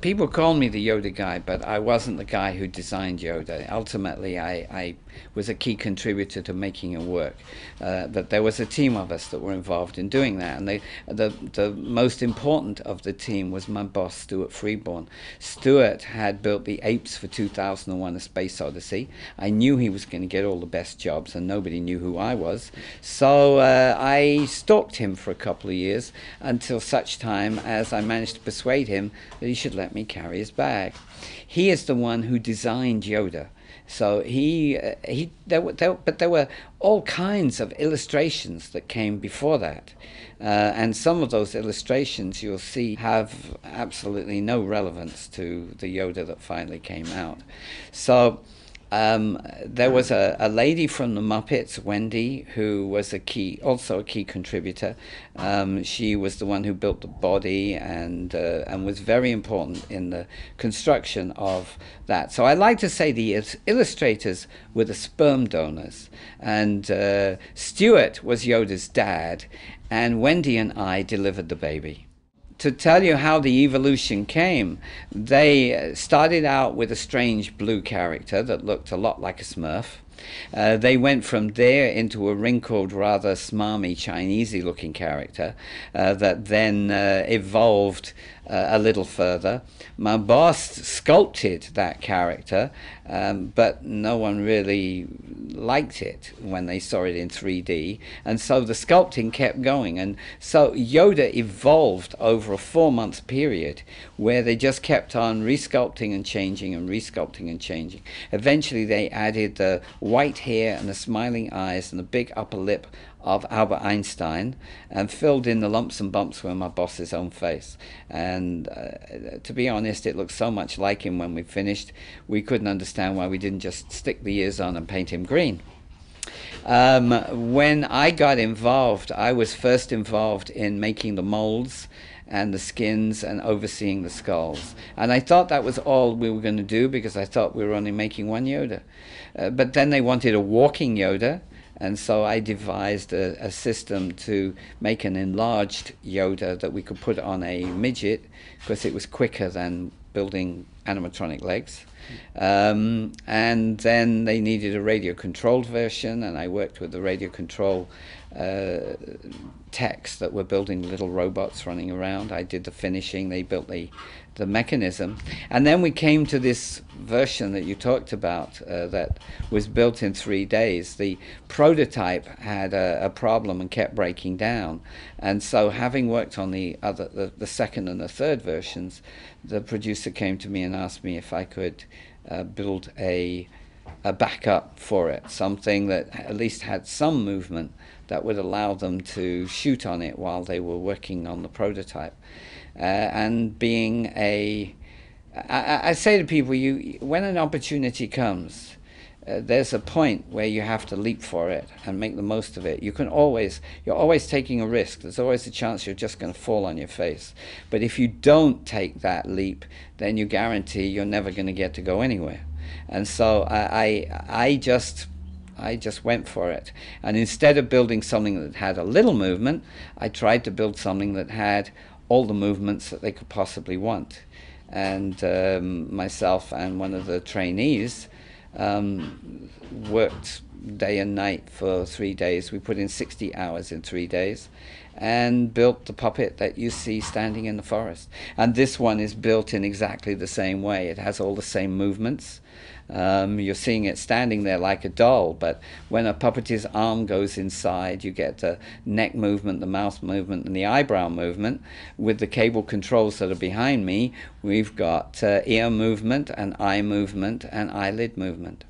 people call me the Yoda guy, but I wasn't the guy who designed Yoda. Ultimately, I, I was a key contributor to making it work. Uh, but there was a team of us that were involved in doing that, and they, the the most important of the team was my boss, Stuart Freeborn. Stuart had built the apes for 2001: A Space Odyssey. I knew he was going to get all the best jobs, and nobody knew who I was. So uh, I stalked him for a couple of years until such time as I managed to persuade him that he should let me carry his bag. He is the one who designed Yoda. So he uh, he there, were, there, but there were all kinds of illustrations that came before that, uh, and some of those illustrations you'll see have absolutely no relevance to the Yoda that finally came out. So um, there was a, a lady from the Muppets, Wendy, who was a key, also a key contributor. Um, she was the one who built the body and uh, and was very important in the construction of that. So I like to say the illustrators were the sperm donors, and uh, Stuart was Yoda's dad, and Wendy and I delivered the baby to tell you how the evolution came, they uh, started out with a strange blue character that looked a lot like a smurf. Uh, they went from there into a wrinkled, rather smarmy, Chinesey looking character uh, that then uh, evolved uh, a little further. My boss sculpted that character, um, but no one really liked it when they saw it in 3D. And so the sculpting kept going. And so Yoda evolved over a four month period where they just kept on resculpting and changing and resculpting and changing. Eventually, they added the white hair and the smiling eyes and the big upper lip of Albert Einstein and filled in the lumps and bumps with my boss's own face. And uh, to be honest, it looked so much like him when we finished, we couldn't understand why we didn't just stick the ears on and paint him green. Um, when I got involved, I was first involved in making the molds and the skins and overseeing the skulls. And I thought that was all we were going to do because I thought we were only making one Yoda. Uh, but then they wanted a walking Yoda, and so I devised a, a, system to make an enlarged Yoda that we could put on a midget because it was quicker than building animatronic legs. Um, and then they needed a radio controlled version, and I worked with the radio control uh, techs that were building little robots running around. I did the finishing, they built the, the mechanism. And then we came to this version that you talked about uh, that was built in three days. The prototype had a, a, problem and kept breaking down. And so, having worked on the, other, the, the second and the third versions, the producer came to me and asked me if I could uh, build a, a backup for it, something that at least had some movement that would allow them to shoot on it while they were working on the prototype. Uh, and being a, I, I say to people, you when an opportunity comes, uh, there's a point where you have to leap for it and make the most of it. You can always, you're always taking a risk. There's always a chance you're just going to fall on your face. But if you don't take that leap, then you guarantee you're never going to get to go anywhere. And so I, I, I just I just went for it. And instead of building something that had a little movement, I tried to build something that had all the movements that they could possibly want. And um, myself and one of the trainees um, worked day and night for three days. We put in 60 hours in three days and built the puppet that you see standing in the forest. And this one is built in exactly the same way. It has all the same movements. Um, you're seeing it standing there like a doll, but when a puppeteer's arm goes inside, you get the neck movement, the mouth movement, and the eyebrow movement. With the cable controls that are behind me, we've got uh, ear movement and eye movement and eyelid movement.